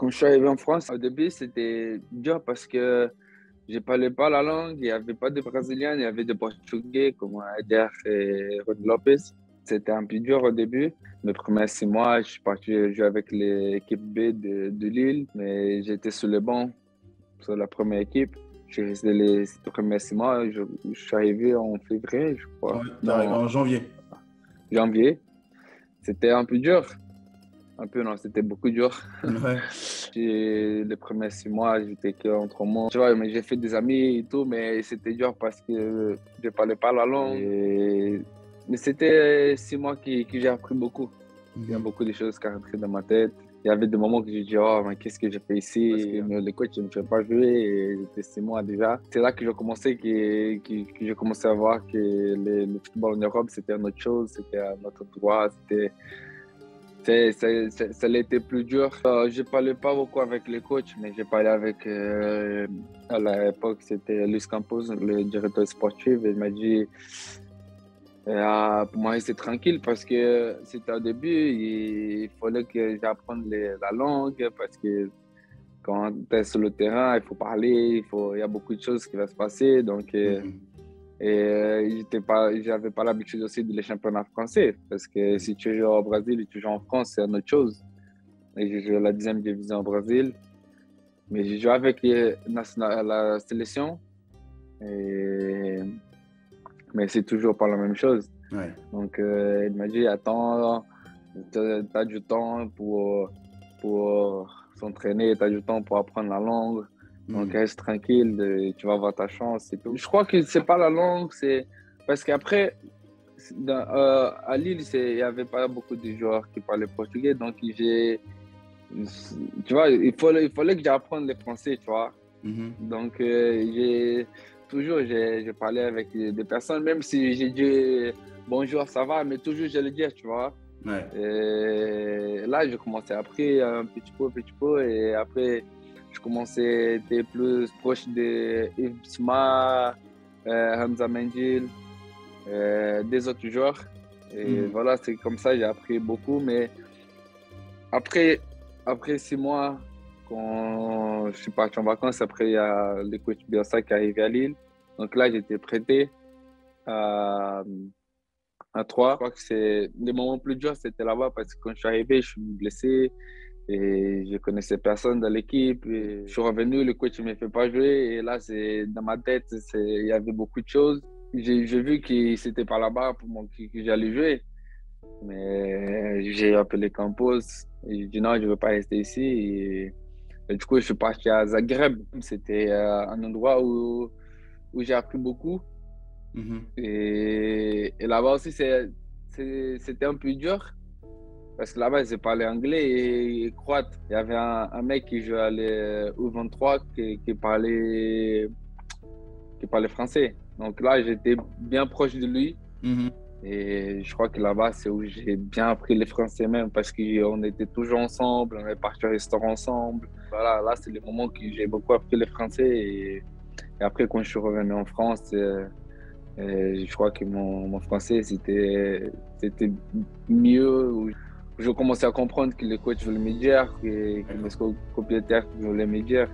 Quand je suis arrivé en France, au début, c'était dur parce que je ne parlais pas la langue. Il n'y avait pas de Brésiliens, il y avait des Portugais comme Eder et Rod Lopez. C'était un peu dur au début. Mes premiers six mois, je suis parti jouer avec l'équipe B de, de Lille, mais j'étais sur le banc, sur la première équipe. Je suis resté les premiers six mois. Je, suis arrivé en février, je crois. en janvier. Janvier. C'était un peu dur. Un peu, non, c'était beaucoup dur. Ouais. les premiers six mois, j'étais entre moi. Tu vois, mais j'ai fait des amis et tout, mais c'était dur parce que je ne parlais pas la langue. Mais c'était six mois qui, que j'ai appris beaucoup. Il y a mhm. beaucoup de choses qui sont rentrées dans ma tête. Il y avait des moments que j'ai dit, oh, mais qu'est-ce que j'ai fait ici? Que... Le coach ne me fait pas jouer. J'étais six mois déjà. C'est là que j'ai commencé, que, que, que j'ai commencé à voir que le, le football en Europe, c'était une autre chose, c'était un autre droit, c'était ça, a été plus dur. Euh, je parlais pas beaucoup avec les coachs, mais j'ai parlé avec, euh, à l'époque, c'était Luis Campos, le directeur sportif. Il m'a dit, euh, pour moi, c'est tranquille parce que c'était au début, il fallait que j'apprenne la langue parce que quand tu es sur le terrain, il faut parler, il, faut, il y a beaucoup de choses qui vont se passer. Donc, mm-hmm. Et euh, pas, j'avais pas l'habitude aussi de les championnats français, parce que si tu joues au Brésil et tu joues en France, c'est une autre chose. Et j'ai joué la deuxième division au Brésil, mais j'ai joué avec la sélection, et... mais c'est toujours pas la même chose. Donc euh, il m'a dit, attends, tu as du temps pour, pour s'entraîner, tu as du temps pour apprendre la langue. Donc mm. reste tranquille, tu vas avoir ta chance et tout. Je crois que c'est pas la langue, c'est parce qu'après, euh, à Lille, il n'y avait pas beaucoup de joueurs qui parlaient portugais, donc j'ai, tu vois, il fallait, il fallait que j'apprenne le français, tu vois. Mm-hmm. Donc euh, j'ai toujours, j'ai parlé avec des personnes, même si j'ai dit bonjour, ça va, mais toujours je le dire, tu vois. Et là, j'ai commencé à apprendre un petit peu, un petit peu, et après je commençais à être plus proche de Yves Bisma, euh, Hamza Mendil, euh, des autres joueurs. Et mm. voilà, c'est comme ça j'ai appris beaucoup. Mais après, après six mois, quand je suis parti en vacances, après il y a le coach Bielsa qui est arrivé à Lille. Donc là, j'étais prêté à, à Troyes. Je crois que c'est le moment plus dur, c'était là-bas parce que quand je suis arrivé, je suis blessé. Et je connaissais personne dans l'équipe. Je suis revenu, le coach ne me fait pas jouer. Et là, c'est dans ma tête, il y avait beaucoup de choses. J'ai vu que c'était pas là-bas pour moi que, j'allais jouer. Mais j'ai appelé Campos j'ai dit non, je ne veux pas rester ici. Et, du coup, je suis parti à Zagreb. C'était euh, un endroit où, où j'ai appris beaucoup. Mm-hmm. Et, et là-bas aussi, c'était un peu dur parce que là-bas, ils parlaient anglais et croate. Il y avait un, mec qui jouait à l'U23 qui, qui, parlait, qui parlait français. Donc là, j'étais bien proche de lui. Mm-hmm. Et je crois que là-bas, c'est où j'ai bien appris le français même parce qu'on était toujours ensemble, on est parti au restaurant ensemble. Voilà, là, c'est le moment que j'ai beaucoup appris le français. Et, après, quand je suis revenu en France, euh, euh, je crois que mon, mon français, c'était mieux je commençais à comprendre que les coachs voulaient me dire, et que mes propriétaires voulaient me dire.